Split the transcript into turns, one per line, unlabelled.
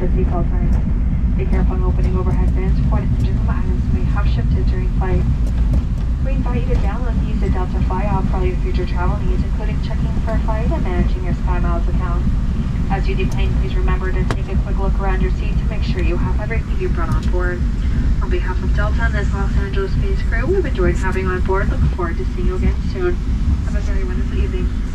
the seatbelt sign. Be careful when opening overhead bins. What engine items may have shifted during flight. We invite you to download and use the Delta Fly app for all your future travel needs, including checking for a flight and managing your SkyMiles account. As you deplane, please remember to take a quick look around your seat to make sure you have everything you brought on board. On behalf of Delta and this Los Angeles space crew, we've enjoyed having you on board. Look forward to seeing you again soon. Have a very wonderful evening.